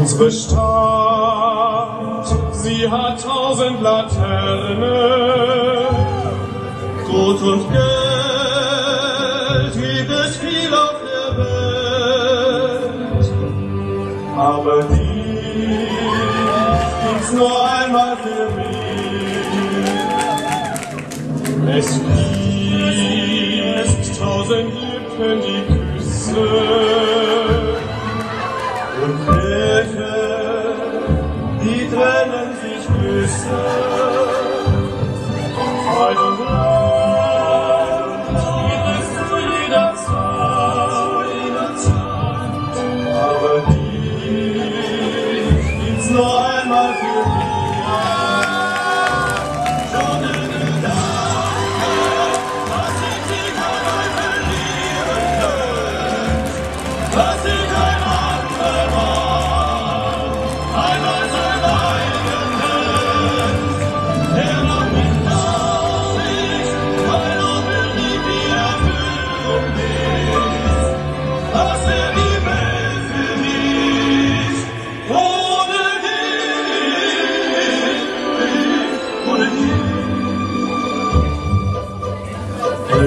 Unsere Stadt, sie hat tausend Laternen, Gut und Geld gibt es viel auf der Welt. Aber dies gibt's nur einmal für mich. Es fließt tausend Lippen die Küsse und Blicke, die trennen sich Küsse.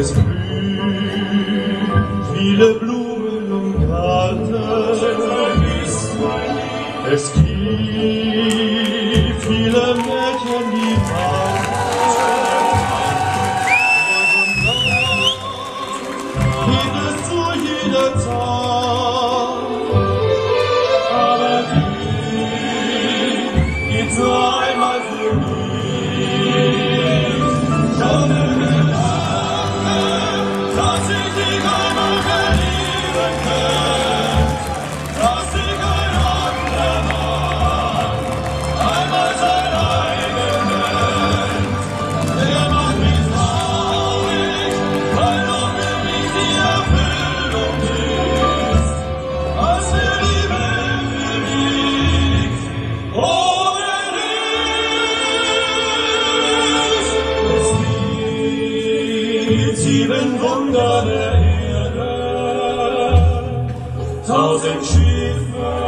Es blühen viele Blumen und Garten. Es gibt viele Mädchen, die warten. Gibt es zu jeder Zeit. die sieben Wunder der Erde, tausend Schiffe.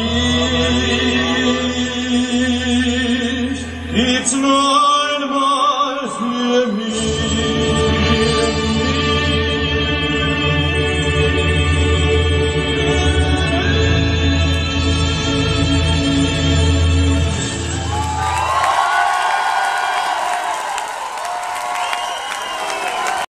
Amen.